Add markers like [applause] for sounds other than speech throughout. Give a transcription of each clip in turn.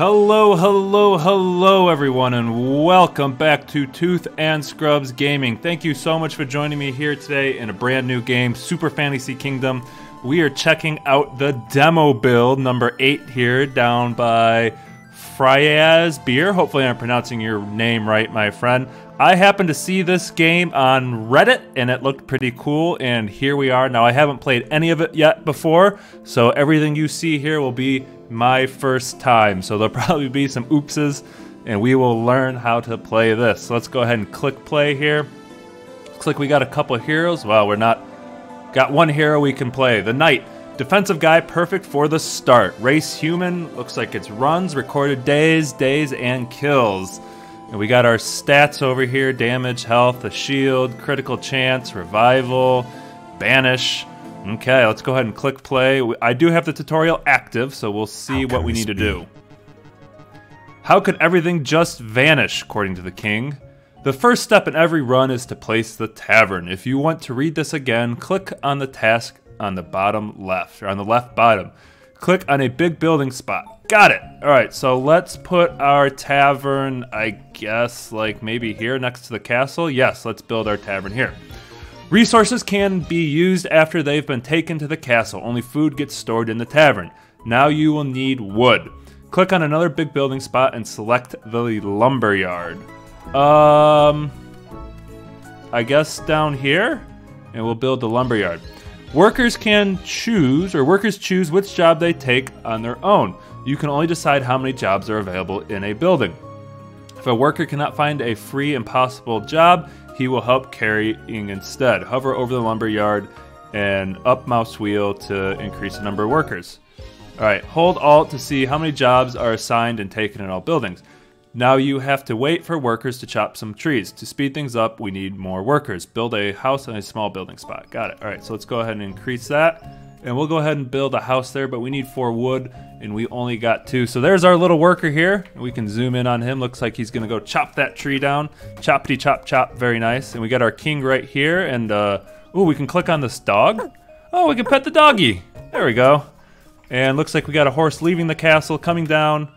Hello, hello, hello, everyone, and welcome back to Tooth and Scrubs Gaming. Thank you so much for joining me here today in a brand new game, Super Fantasy Kingdom. We are checking out the demo build, number 8 here, down by Feryaz Beer. Hopefully, I'm pronouncing your name right, my friend. I happened to see this game on Reddit and it looked pretty cool, and here we are. Now, I haven't played any of it yet before, so everything you see here will be my first time. So there'll [laughs] probably be some oopses, and we will learn how to play this. So let's go ahead and click play here. Looks like we got a couple heroes. Well, we're not. Got one hero we can play. The Knight. Defensive guy, perfect for the start. Race human, looks like it's runs, recorded days, days, and kills. And we got our stats over here damage, health, a shield, critical chance, revival, banish. Okay, let's go ahead and click play. I do have the tutorial active, so we'll see what we need to do. How could everything just vanish, according to the king? The first step in every run is to place the tavern. If you want to read this again, click on the task on the bottom left, or on the left bottom. Click on a big building spot. Got it. All right, so let's put our tavern, I guess, like maybe here next to the castle. Yes, let's build our tavern here. Resources can be used after they've been taken to the castle. Only food gets stored in the tavern. Now you will need wood. Click on another big building spot and select the lumber yard. Um, I guess down here, and we'll build the lumber yard. Workers can choose, or workers choose which job they take on their own. You can only decide how many jobs are available in a building. If a worker cannot find a free impossible job, he will help carrying instead. Hover over the lumber yard and up mouse wheel to increase the number of workers. Alright, hold Alt to see how many jobs are assigned and taken in all buildings. Now you have to wait for workers to chop some trees. To speed things up, we need more workers. Build a house in a small building spot. Got it. All right, so let's go ahead and increase that. And we'll go ahead and build a house there, but we need four wood, and we only got two. So there's our little worker here. We can zoom in on him. Looks like he's gonna go chop that tree down. Choppity chop chop, very nice. And we got our king right here, and uh, ooh, we can click on this dog. Oh, we can pet the doggy. There we go. And looks like we got a horse leaving the castle, coming down.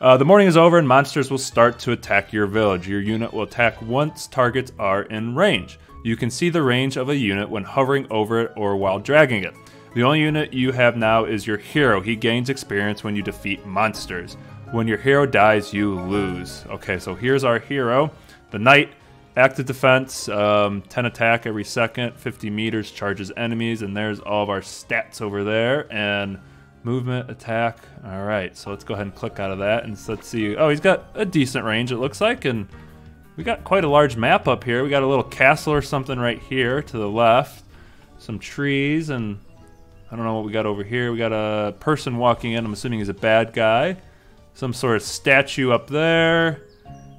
Uh, the morning is over and monsters will start to attack your village. Your unit will attack once targets are in range. You can see the range of a unit when hovering over it or while dragging it. The only unit you have now is your hero. He gains experience when you defeat monsters. When your hero dies, you lose. Okay, so here's our hero. The Knight, active defense, um, 10 attack every second, 50 meters, charges enemies, and there's all of our stats over there. And Movement, attack. All right, so let's go ahead and click out of that and let's see. Oh, he's got a decent range, it looks like, and we got quite a large map up here. We got a little castle or something right here to the left, some trees, and I don't know what we got over here. We got a person walking in. I'm assuming he's a bad guy. Some sort of statue up there.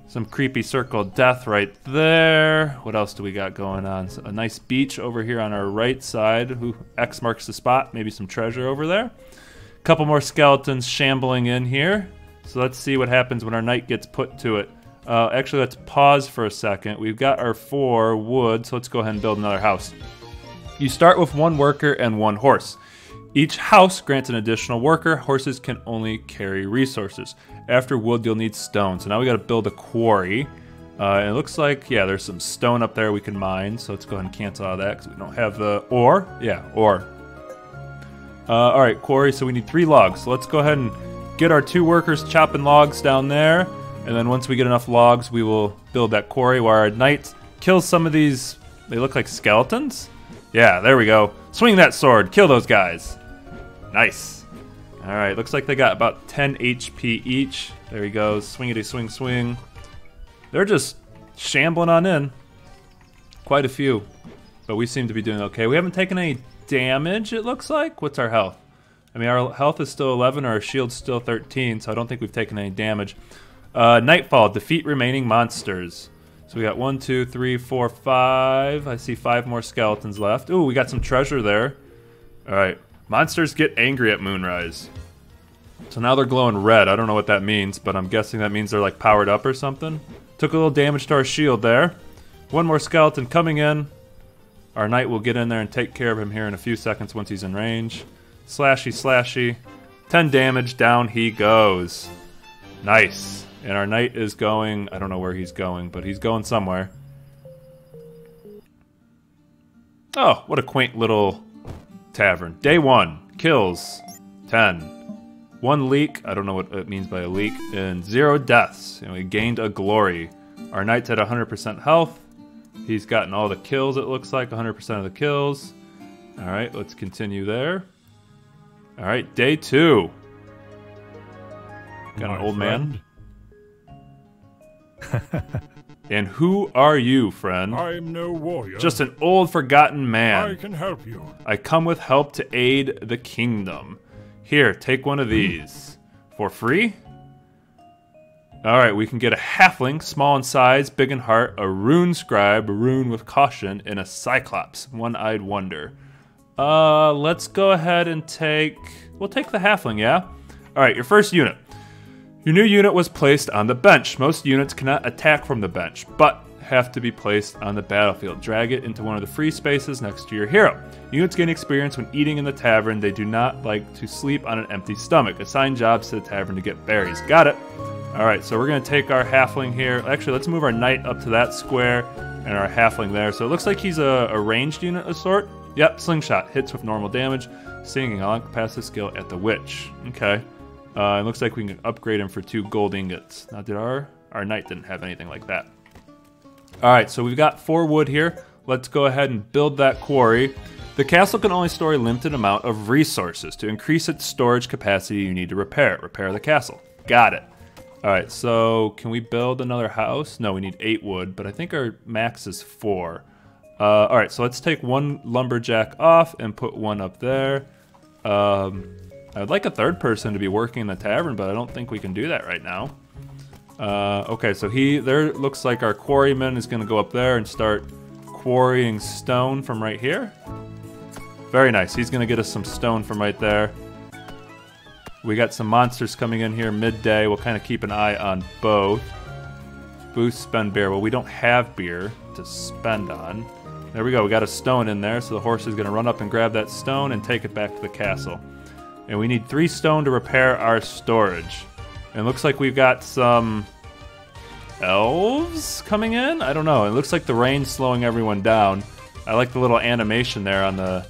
Some creepy circle of death right there. What else do we got going on? So a nice beach over here on our right side. Who X marks the spot. Maybe some treasure over there A couple more skeletons shambling in here. So let's see what happens when our knight gets put to it. Uh, actually, let's pause for a second. We've got our four wood, so let's go ahead and build another house. You start with one worker and one horse. Each house grants an additional worker. Horses can only carry resources. After wood, you'll need stone. So now we got to build a quarry. Uh, it looks like, yeah, there's some stone up there we can mine. So let's go ahead and cancel all that because we don't have the ore. Yeah, ore. Uh, all right, quarry. So we need three logs. So let's go ahead and get our two workers chopping logs down there. And then once we get enough logs, we will build that quarry where our knight kills some of these. They look like skeletons. Yeah, there we go. Swing that sword. Kill those guys. Nice. All right, looks like they got about 10 HP each. There he goes. Swingity swing swing. They're just shambling on in. Quite a few. But we seem to be doing okay. We haven't taken any damage, it looks like. What's our health? I mean, our health is still 11, our shield's still 13, so I don't think we've taken any damage. Uh, Nightfall, defeat remaining monsters. So we got one, two, three, four, five. I see five more skeletons left. Ooh, we got some treasure there. All right. Monsters get angry at Moonrise. So now they're glowing red. I don't know what that means, but I'm guessing that means they're like powered up or something. Took a little damage to our shield there. One more skeleton coming in. Our knight will get in there and take care of him here in a few seconds once he's in range. Slashy, slashy. 10 damage, down he goes. Nice. And our knight is going, I don't know where he's going, but he's going somewhere. Oh, what a quaint little tavern. Day one, kills, 10. One leak, I don't know what it means by a leak, and zero deaths. And we gained a glory. Our knight's at 100% health. He's gotten all the kills, it looks like, 100% of the kills. Alright, let's continue there. Alright, day two. Got My an old friend. man. [laughs] [laughs] And who are you, friend? I'm no warrior. Just an old forgotten man. I can help you. I come with help to aid the kingdom. Here, take one of these. For free? Alright, we can get a halfling, small in size, big in heart, a rune scribe, a rune with caution, and a cyclops, one eyed wonder. Uh, let's go ahead and take. We'll take the halfling, yeah? Alright, your first unit. Your new unit was placed on the bench. Most units cannot attack from the bench, but have to be placed on the battlefield. Drag it into one of the free spaces next to your hero. Units gain experience when eating in the tavern. They do not like to sleep on an empty stomach. Assign jobs to the tavern to get berries. Got it. All right, so we're going to take our halfling here. Actually, let's move our knight up to that square and our halfling there. So it looks like he's a, a ranged unit of sort. Yep, slingshot. Hits with normal damage. Singing on passive skill at the witch. Okay. Uh, it looks like we can upgrade him for two gold ingots. Now, did our our knight didn't have anything like that? All right, so we've got four wood here. Let's go ahead and build that quarry. The castle can only store a limited amount of resources. To increase its storage capacity, you need to repair it. Repair the castle. Got it. All right, so can we build another house? No, we need eight wood, but I think our max is four. Uh, all right, so let's take one lumberjack off and put one up there. Um, I'd like a third person to be working in the tavern, but I don't think we can do that right now. Uh, okay, so he there looks like our quarryman is going to go up there and start quarrying stone from right here. Very nice. He's going to get us some stone from right there. We got some monsters coming in here midday. We'll kind of keep an eye on both. Boost spend beer. Well, we don't have beer to spend on. There we go. We got a stone in there, so the horse is going to run up and grab that stone and take it back to the castle. And we need three stone to repair our storage. And looks like we've got some elves coming in. I don't know. It looks like the rain's slowing everyone down. I like the little animation there on the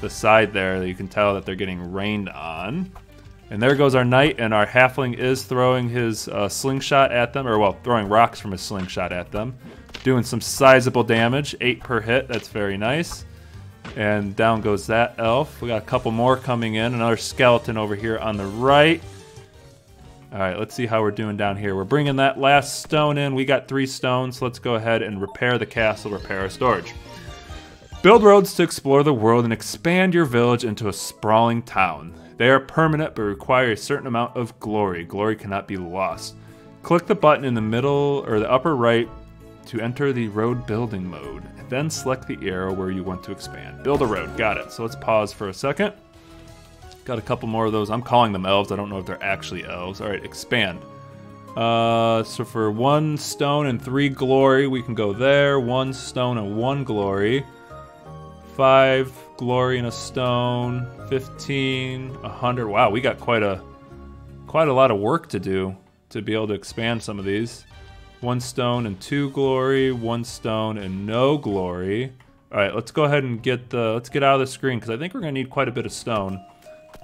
the side there that you can tell that they're getting rained on. And there goes our knight, and our halfling is throwing his uh, slingshot at them, or well, throwing rocks from his slingshot at them, doing some sizable damage, eight per hit. That's very nice. And down goes that elf. We got a couple more coming in. Another skeleton over here on the right. All right, let's see how we're doing down here. We're bringing that last stone in. We got three stones. Let's go ahead and repair the castle, repair our storage. Build roads to explore the world and expand your village into a sprawling town. They are permanent but require a certain amount of glory. Glory cannot be lost. Click the button in the middle or the upper right to enter the road building mode. Then select the arrow where you want to expand. Build a road. Got it. So let's pause for a second. Got a couple more of those. I'm calling them elves. I don't know if they're actually elves. All right, expand. Uh, so for one stone and three glory, we can go there. One stone and one glory. Five glory and a stone. Fifteen, a hundred. Wow, we got quite a quite a lot of work to do to be able to expand some of these. One stone and two glory. One stone and no glory. All right, let's go ahead and get the let's get out of the screen because I think we're gonna need quite a bit of stone.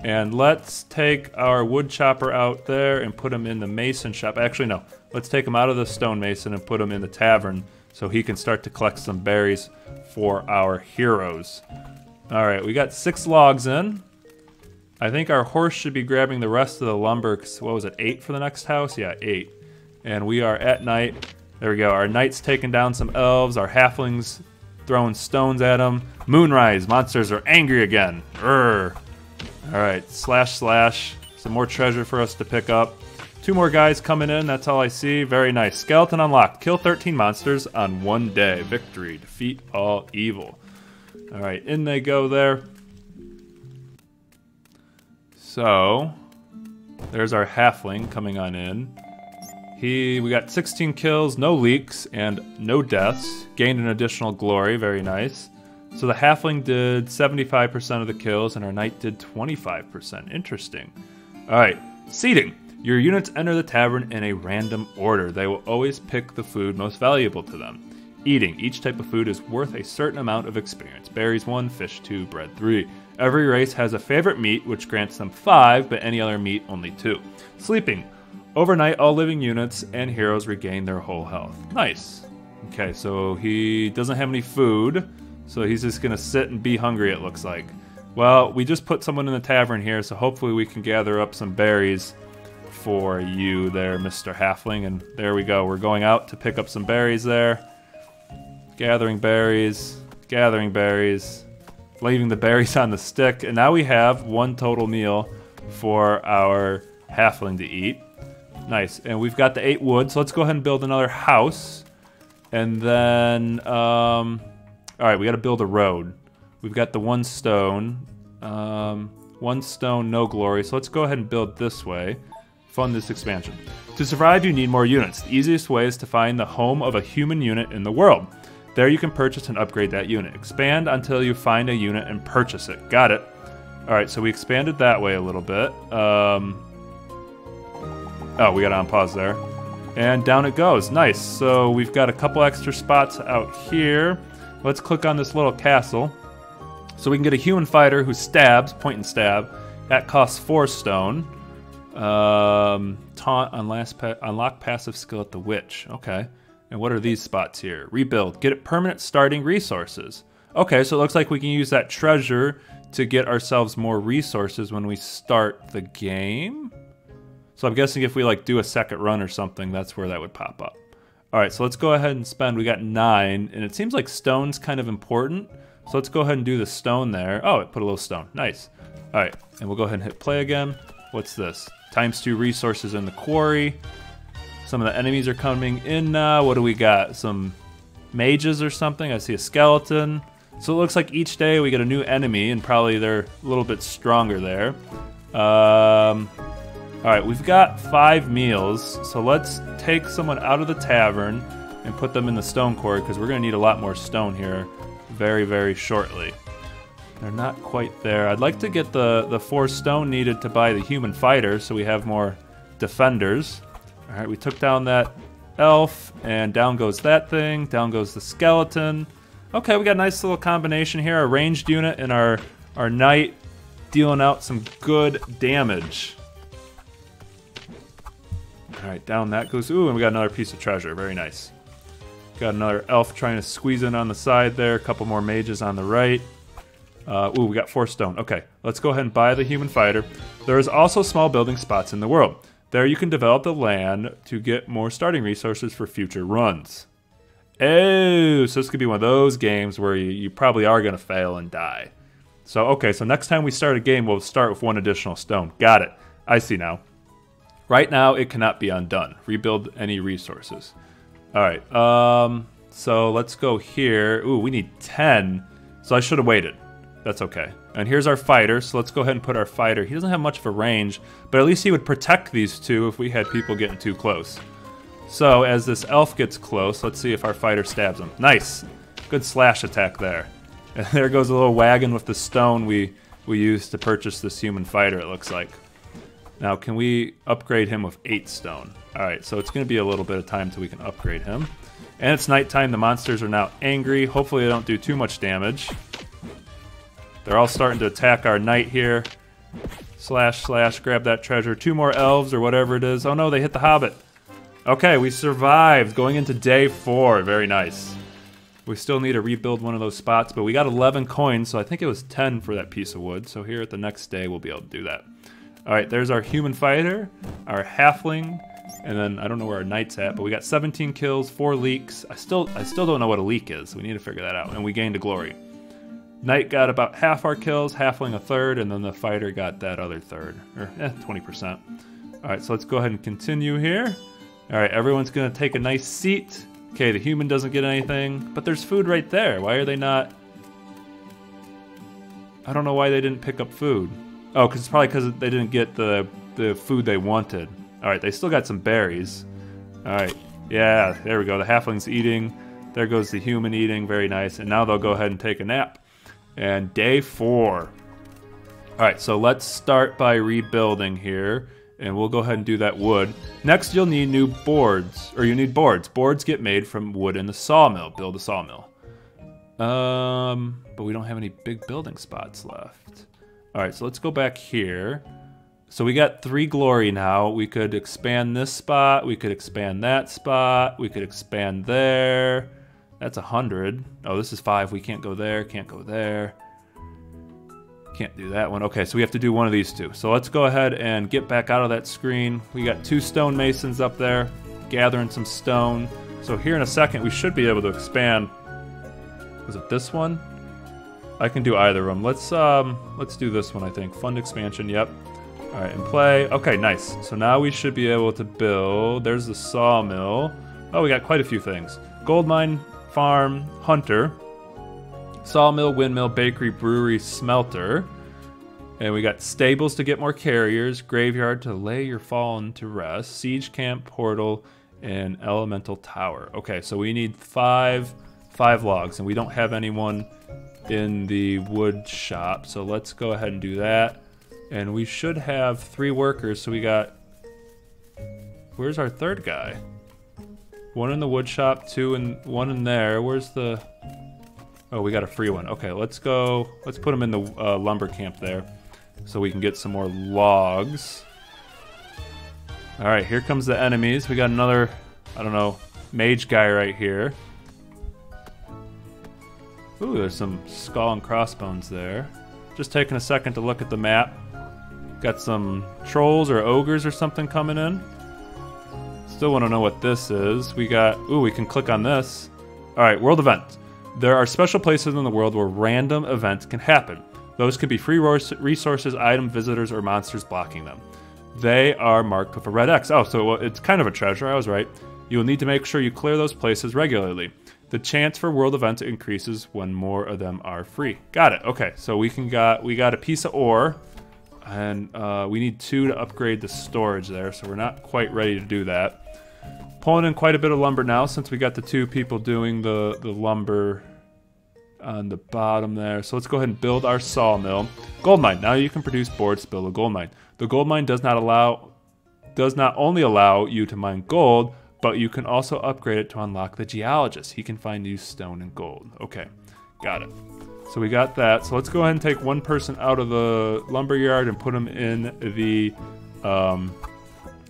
And let's take our wood chopper out there and put him in the mason shop. Actually, no. Let's take him out of the stone mason and put him in the tavern so he can start to collect some berries for our heroes. All right, we got six logs in. I think our horse should be grabbing the rest of the lumber. 'cause what was it, eight for the next house? Yeah, eight. And we are at night. There we go. Our knight's taking down some elves. Our halflings throwing stones at them. Moonrise. Monsters are angry again. Urgh. All right, slash slash. Some more treasure for us to pick up. Two more guys coming in. That's all I see. Very nice. Skeleton unlocked. Kill 13 monsters on one day. Victory. Defeat all evil. All right, in they go there. So, there's our halfling coming on in. He, we got 16 kills, no leaks, and no deaths. Gained an additional glory. Very nice. So the halfling did 75% of the kills, and our knight did 25%. Interesting. All right, seating. Your units enter the tavern in a random order. They will always pick the food most valuable to them. Eating. Each type of food is worth a certain amount of experience. Berries 1, fish 2, bread 3. Every race has a favorite meat, which grants them 5, but any other meat only 2. Sleeping. Overnight, all living units and heroes regain their whole health. Nice. Okay, so he doesn't have any food, so he's just gonna sit and be hungry, it looks like. Well, we just put someone in the tavern here, so hopefully we can gather up some berries for you there, Mr. Halfling. And there we go. We're going out to pick up some berries there. Gathering berries, gathering berries, leaving the berries [laughs] on the stick. And now we have one total meal for our halfling to eat. Nice. And we've got the eight wood, so let's go ahead and build another house. And then, um, all right, we got to build a road. We've got the one stone. Um, one stone, no glory. So let's go ahead and build this way. Fund this expansion. To survive, you need more units. The easiest way is to find the home of a human unit in the world. There you can purchase and upgrade that unit. Expand until you find a unit and purchase it. Got it. All right, so we expanded that way a little bit. Um, oh, we got on pause there. And down it goes. Nice. So we've got a couple extra spots out here. Let's click on this little castle. So we can get a human fighter who stabs, point and stab. That costs four stone. Um, taunt on last pa unlock passive skill at the witch. Okay. And what are these spots here? Rebuild. Get it permanent starting resources. Okay, so it looks like we can use that treasure to get ourselves more resources when we start the game. So I'm guessing if we like do a second run or something, that's where that would pop up. All right, so let's go ahead and spend. We got nine, and it seems like stone's kind of important. So let's go ahead and do the stone there. Oh, it put a little stone. Nice. All right, and we'll go ahead and hit play again. What's this? Times two resources in the quarry. Some of the enemies are coming in now. What do we got? Some mages or something. I see a skeleton. So it looks like each day we get a new enemy, and probably they're a little bit stronger there. Um, all right, we've got five meals, so let's take someone out of the tavern and put them in the stone quarry because we're going to need a lot more stone here very, very shortly. They're not quite there. I'd like to get the, the four stone needed to buy the human fighter so we have more defenders. All right, we took down that elf, and down goes that thing. Down goes the skeleton. Okay, we got a nice little combination here. A ranged unit and our, our knight dealing out some good damage. All right, down that goes. Ooh, and we got another piece of treasure. Very nice. Got another elf trying to squeeze in on the side there. A couple more mages on the right. Uh, ooh, we got four stone. Okay, let's go ahead and buy the human fighter. There is also small building spots in the world. There you can develop the land to get more starting resources for future runs. Oh, so this could be one of those games where you, you probably are going to fail and die. So, okay, so next time we start a game, we'll start with one additional stone. Got it. I see now. Right now, it cannot be undone. Rebuild any resources. All right. Um, so let's go here. Ooh, we need 10. So I should have waited. That's okay. And here's our fighter. So let's go ahead and put our fighter. He doesn't have much of a range, but at least he would protect these two if we had people getting too close. So as this elf gets close, let's see if our fighter stabs him. Nice. Good slash attack there. And [laughs] there goes a little wagon with the stone we, we used to purchase this human fighter, it looks like. Now, can we upgrade him with 8 stone? Alright, so it's going to be a little bit of time till we can upgrade him. And it's nighttime, the monsters are now angry. Hopefully they don't do too much damage. They're all starting to attack our knight here. Slash, slash, grab that treasure. Two more elves or whatever it is. Oh no, they hit the hobbit. Okay, we survived. Going into day four. Very nice. We still need to rebuild one of those spots, but we got 11 coins, so I think it was 10 for that piece of wood. So here at the next day, we'll be able to do that. All right, there's our human fighter, our halfling, and then I don't know where our knight's at, but we got 17 kills, four leaks. I still I still don't know what a leak is. We need to figure that out, and we gained a glory. Knight got about half our kills, halfling a third, and then the fighter got that other third, or eh, 20%. All right, so let's go ahead and continue here. All right, everyone's gonna take a nice seat. Okay, the human doesn't get anything, but there's food right there. Why are they not? I don't know why they didn't pick up food. Oh, because it's probably because they didn't get the the food they wanted. All right, they still got some berries. All right, yeah, there we go. The halfling's eating. There goes the human eating. Very nice. And now they'll go ahead and take a nap. And day four. All right, so let's start by rebuilding here. and we'll go ahead and do that wood. Next, you'll need new boards, or you need boards. Boards get made from wood in the sawmill. Build a sawmill. Um, but we don't have any big building spots left. All right, so let's go back here. So we got three glory now. We could expand this spot. We could expand that spot. We could expand there. That's a hundred. Oh, this is five. We can't go there. Can't go there. Can't do that one. Okay, so we have to do one of these two. So let's go ahead and get back out of that screen. We got two stonemasons up there gathering some stone. So here in a second, we should be able to expand. Was it this one? I can do either of them. Let's um, let's do this one. I think fund expansion. Yep. All right, and play. Okay, nice. So now we should be able to build. There's the sawmill. Oh, we got quite a few things. Gold mine, farm, hunter, sawmill, windmill, bakery, brewery, smelter. And we got stables to get more carriers, graveyard to lay your fallen to rest, siege camp, portal, and elemental tower. Okay, so we need five five logs, and we don't have anyone in the wood shop, so let's go ahead and do that. And we should have three workers, so we got... Where's our third guy? One in the wood shop, two and one in there. Where's the... Oh, we got a free one. Okay, let's go. Let's put him in the uh, lumber camp there so we can get some more logs. All right, here comes the enemies. We got another, I don't know, mage guy right here. Ooh, there's some skull and crossbones there. Just taking a second to look at the map. Got some trolls or ogres or something coming in. Still want to know what this is. We got, ooh, we can click on this. All right, world events. There are special places in the world where random events can happen. Those could be free resources, item, visitors, or monsters blocking them. They are marked with a red X. Oh, so it's kind of a treasure, I was right. You will need to make sure you clear those places regularly. The chance for world events increases when more of them are free. Got it. Okay, so we can got we got a piece of ore, and uh, we need two to upgrade the storage there. So we're not quite ready to do that. Pulling in quite a bit of lumber now since we got the two people doing the, the lumber on the bottom there. So let's go ahead and build our sawmill. Gold mine. Now you can produce boards to build a gold mine. The gold mine does not allow does not only allow you to mine gold, but you can also upgrade it to unlock the geologist. He can find new stone and gold. Okay, got it. So we got that. So let's go ahead and take one person out of the lumber yard and put him in the, um,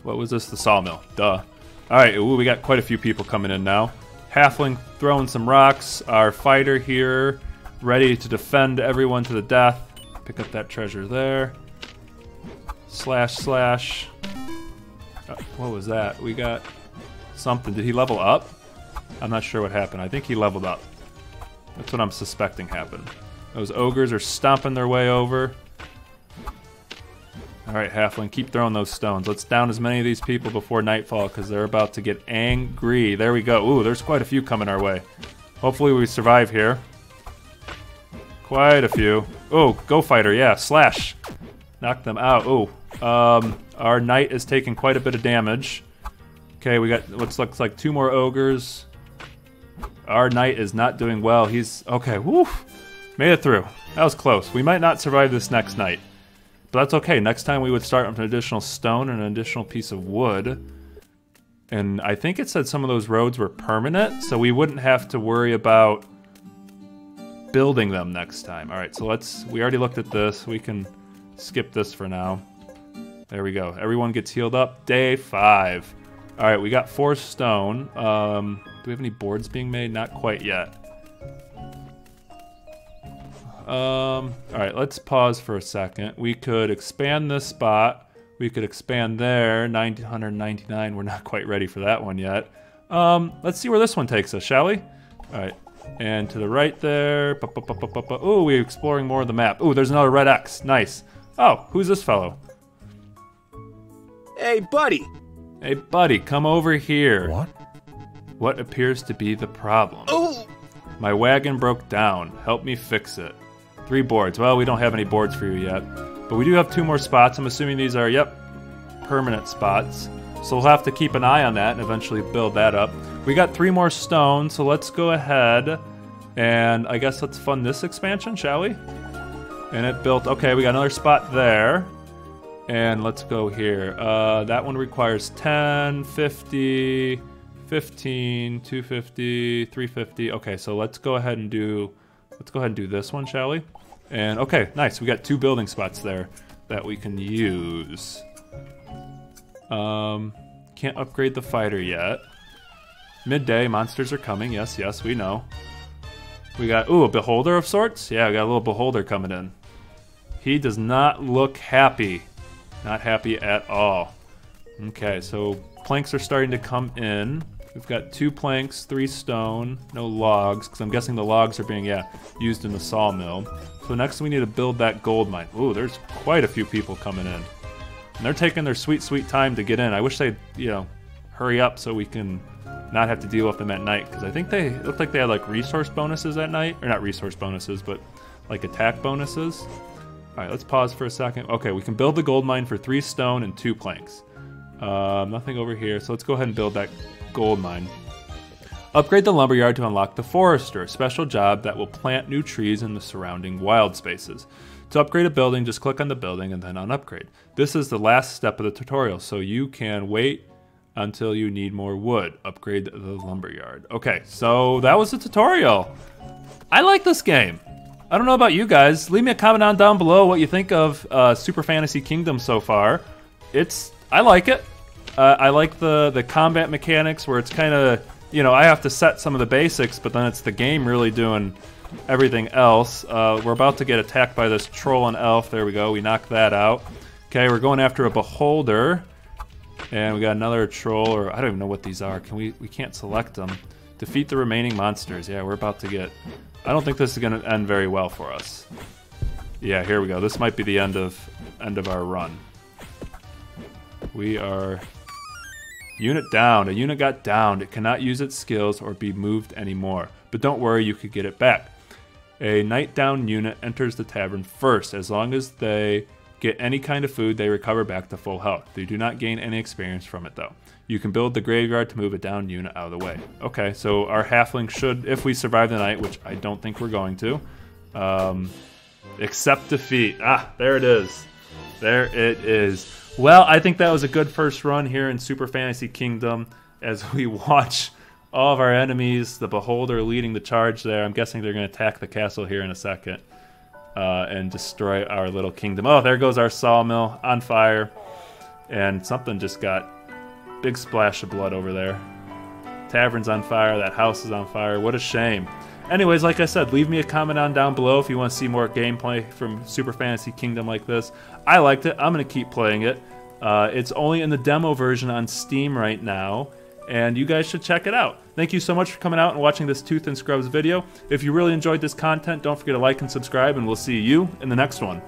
what was this? The sawmill. Duh. All right, ooh, we got quite a few people coming in now. Halfling throwing some rocks. Our fighter here, ready to defend everyone to the death. Pick up that treasure there. Slash, slash. Uh, what was that? We got something. Did he level up? I'm not sure what happened. I think he leveled up. That's what I'm suspecting happened. Those ogres are stomping their way over. Alright, Halfling, keep throwing those stones. Let's down as many of these people before nightfall, because they're about to get angry. There we go. Ooh, there's quite a few coming our way. Hopefully we survive here. Quite a few. Oh, go fighter, yeah, slash. Knock them out. Ooh, um, our knight is taking quite a bit of damage. Okay, we got what looks like two more ogres. Our knight is not doing well. He's, okay, woo. Made it through. That was close. We might not survive this next night. But that's okay. Next time we would start with an additional stone and an additional piece of wood. And I think it said some of those roads were permanent, so we wouldn't have to worry about building them next time. All right, so let's, we already looked at this. We can skip this for now. There we go. Everyone gets healed up. Day five. All right, we got four stone. Um, do we have any boards being made? Not quite yet. Um, all right, let's pause for a second. We could expand this spot. We could expand there, 999. We're not quite ready for that one yet. Um, let's see where this one takes us, shall we? All right, and to the right there. Oh, we're exploring more of the map. Oh, there's another red X. Nice. Oh, who's this fellow? Hey, buddy. Hey, buddy, come over here. What? What appears to be the problem? Oh! My wagon broke down. Help me fix it. Three boards. Well, we don't have any boards for you yet. But we do have two more spots. I'm assuming these are, yep, permanent spots. So we'll have to keep an eye on that and eventually build that up. We got three more stone, so let's go ahead and I guess let's fund this expansion, shall we? And it built, okay, we got another spot there. And let's go here. Uh, that one requires 10, 50, 15, 250, 350. Okay, so let's go ahead and do let's go ahead and do this one, shall we? And okay, nice. We got two building spots there that we can use. Um, can't upgrade the fighter yet. Midday, monsters are coming. Yes, yes, we know. We got, ooh, a beholder of sorts? Yeah, we got a little beholder coming in. He does not look happy. Not happy at all. Okay, so planks are starting to come in. We've got two planks, three stone, no logs, because I'm guessing the logs are being, yeah, used in the sawmill. So next we need to build that gold mine. Ooh, there's quite a few people coming in. And they're taking their sweet, sweet time to get in. I wish they'd, you know, hurry up so we can not have to deal with them at night, because I think they looked like they had like resource bonuses at night. Or not resource bonuses, but like attack bonuses. Alright, let's pause for a second. Okay, we can build the gold mine for three stone and two planks. Uh, nothing over here, so let's go ahead and build that gold mine. Upgrade the lumberyard to unlock the forester, a special job that will plant new trees in the surrounding wild spaces. To upgrade a building, just click on the building and then on upgrade. This is the last step of the tutorial, so you can wait until you need more wood. Upgrade the lumberyard. Okay, so that was the tutorial. I like this game. I don't know about you guys. Leave me a comment on down below what you think of uh, Super Fantasy Kingdom so far. It's I like it. Uh, I like the the combat mechanics where it's kind of you know I have to set some of the basics, but then it's the game really doing everything else. Uh, we're about to get attacked by this troll and elf. There we go. We knocked that out. Okay, we're going after a beholder, and we got another troll, or I don't even know what these are. Can we? We can't select them. Defeat the remaining monsters. Yeah, we're about to get. I don't think this is going to end very well for us. Yeah, here we go. This might be the end of end of our run. We are Unit down. A unit got downed. It cannot use its skills or be moved anymore. But don't worry, you could get it back. A night down unit enters the tavern first. As long as they get any kind of food, they recover back to full health. They do not gain any experience from it though. You can build the graveyard to move a down unit out of the way. Okay, so our halfling should, if we survive the night, which I don't think we're going to, um, accept defeat. Ah, there it is. There it is. Well, I think that was a good first run here in Super Fantasy Kingdom as we [laughs] watch all of our enemies, the Beholder leading the charge there. I'm guessing they're going to attack the castle here in a second uh, and destroy our little kingdom. Oh, there goes our sawmill on fire. And something just got big splash of blood over there. Tavern's on fire, that house is on fire. What a shame. Anyways, like I said, leave me a comment on down below if you want to see more gameplay from Super Fantasy Kingdom like this. I liked it. I'm going to keep playing it. Uh, it's only in the demo version on Steam right now, and you guys should check it out. Thank you so much for coming out and watching this Tooth and Scrubs video. If you really enjoyed this content, don't forget to like and subscribe, and we'll see you in the next one.